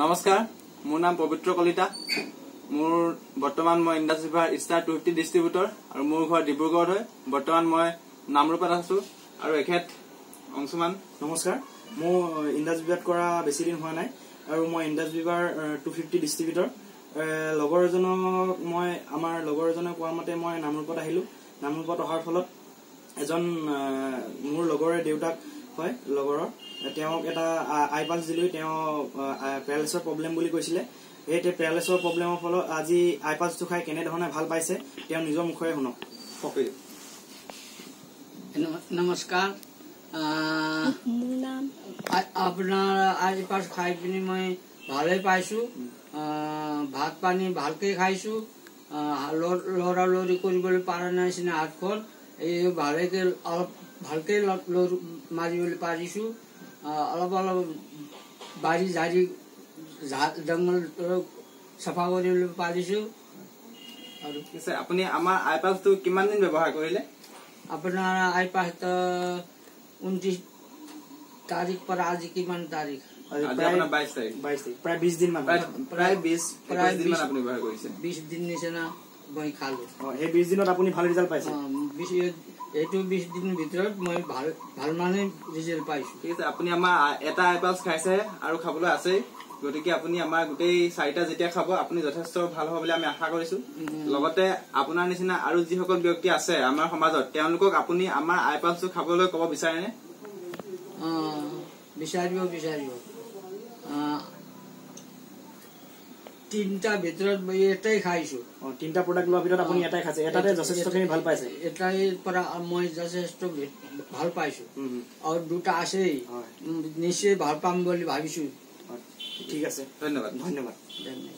নমস্কাৰ মোৰ নাম পবিত্ৰ কলিতা। মোৰ বৰ্তমান মই ইণ্ডাষ্ট্ৰিভাৰ ষ্টাৰ টু ফিফটি ডিষ্ট্ৰিবিউটৰ আৰু মোৰ ঘৰ ডিব্ৰুগড়ত হয়। বৰ্তমান মই নামৰূপত আছো আৰু এখেত অংশুমান। নমস্কাৰ মোৰ বিবাদ কৰা বেছি দিন হোৱা নাই আৰু মই ইণ্ডাছ বিবাৰ টু ফিফটি ডিষ্ট্ৰিবিউটৰ লগৰ এজনক মই আমাৰ লগৰ এজনে কোৱা মতে মই নামৰূপত আহিলোঁ। নামৰূপত অহাৰ ফলত এজন মোৰ লগৰে দেউতাক হয় লগৰৰ। তেওঁক এটা আই পাছ দিলোঁ তেওঁ পেৰালাইছৰ প্ৰব্লেম বুলি কৈছিলে। সেই পেৰালাইছৰ প্ৰব্লেমৰ ফলত আজি আই পাছটো খাই কেনেধৰণে ভাল পাইছে তেওঁ নিজৰ মুখৰে শুনক। নমস্কাৰ। আপোনাৰ আই পাছ খাই পিনি মই ভালেই পাইছোঁ। ভাত পানী ভালকে খাইছোঁ। আহ, ল- লৰা লৰি কৰিবলৈ পৰা নাই নিচিনা হাতখন। এই ভালেকে অলপ ভালকে মাৰিবলৈ পাৰিছোঁ। অলপ অলপ বাৰী জাৰি জংঘল চাফা কৰিবলৈ পাৰিছোঁ। আৰু আপুনি আমাৰ আই পাছটো কিমান দিন ব্যৱহাৰ কৰিলে? আপোনাৰ আই পাছ ঊনত্ৰিছ তাৰিখ পৰা আজি কিমান তাৰিখ? প্ৰায় দিন প্ৰায় বিশ প্ৰায় দিন মান বিশ- আপুনি ব্যৱহাৰ কৰিছে। বিশ দিন নিচিনা মই খালো। অ, সেই বিছ দিনত আপুনি ভাল ৰিজাল্ট পাইছে। বিশ- এইটো বিশ দিনৰ ভিতৰত মই ভাল ভাল মানে ৰিজাল্ট পাইছো। ঠিক আছে আপুনি আমাৰ এটা আই পাছ খাইছে আৰু খাবলৈ আছেই। গতিকে আপুনি আমাৰ গোটেই চাৰিটা যেতিয়া খাব আপুনি যথেষ্ট ভাল হ'ব বুলি আমি আশা কৰিছো। লগতে আপোনাৰ নিচিনা আৰু যিসকল ব্যক্তি আছে আমাৰ সমাজত তেওঁলোকক আপুনি আমাৰ আই পাছটো খাবলৈ ক'ব বিচাৰেনে? বিচাৰিব বিচাৰিব। তিনিটা ভিতৰত মই এটাই খাইছো। অ, তিনিটা প্ৰডাক্ট লোৱাৰ ভিতৰত আপুনি এটাই খাইছে। এটাতে যথেষ্টখিনি ভাল পাইছে। এটাই পৰা মই যথেষ্ট ভাল পাইছো। আৰু দুটা আছেই। নিশ্চয় ভাল পাম বুলি ভাবিছো। ঠিক আছে। ধন্যবাদ। ধন্যবাদ। ধন্যবাদ।